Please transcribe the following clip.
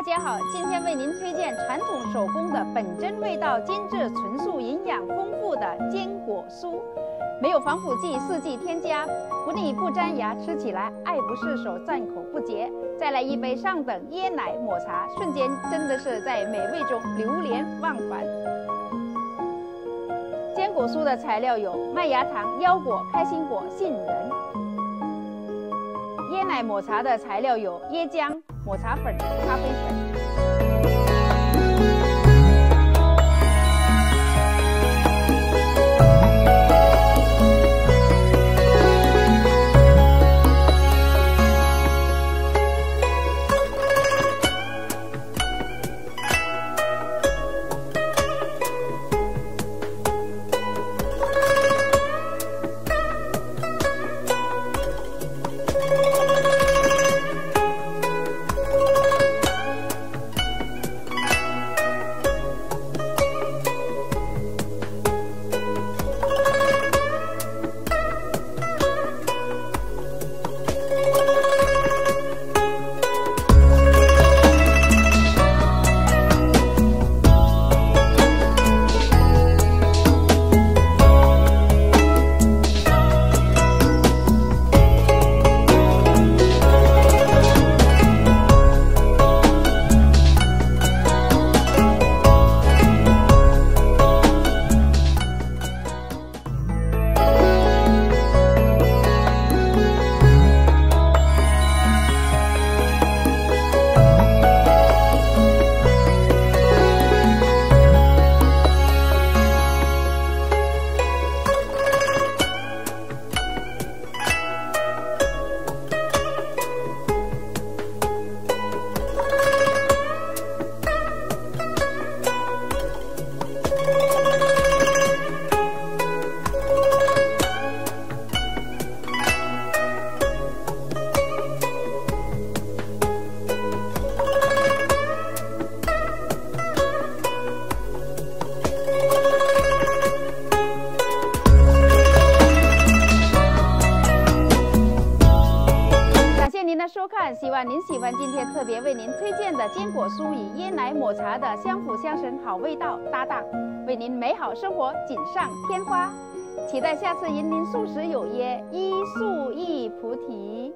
大家好，今天为您推荐传统手工的本真味道精致、纯素、营养丰富的坚果酥，没有防腐剂、四季添加，不腻不粘牙，吃起来爱不释手，赞口不绝。再来一杯上等椰奶抹茶，瞬间真的是在美味中流连忘返。坚果酥的材料有麦芽糖、腰果、开心果、杏仁。椰奶抹茶的材料有椰浆。抹茶粉、咖啡粉。收看，希望您喜欢今天特别为您推荐的坚果酥与椰奶抹茶的相辅相成好味道搭档，为您美好生活锦上添花。期待下次与您素食有约，一素一菩提。